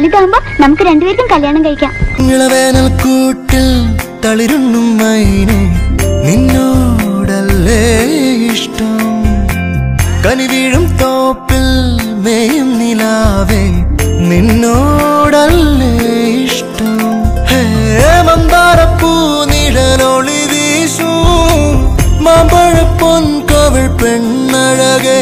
വലുതാവുമ്പോ നമുക്ക് രണ്ടുപേർക്കും കല്യാണം കഴിക്കാം. ഇളവേനൽ കൂട്ടിൽ തളിരുണ്ണും മൈനെ നിന്നോടല്ലേ ഇഷ്ടം? കനിവീഴും തോപ്പിൽ മേയും നിലാവേ നിന്നോടല്ലേ ഇഷ്ടം? ഹേ നിഴലൊളി വീശൂ മാമ്പഴപ്പൊൻ പൊൻകവൾ പെണ്ണഴകേ